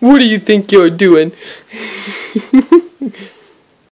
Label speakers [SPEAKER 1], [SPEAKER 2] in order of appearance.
[SPEAKER 1] What do you think you're doing?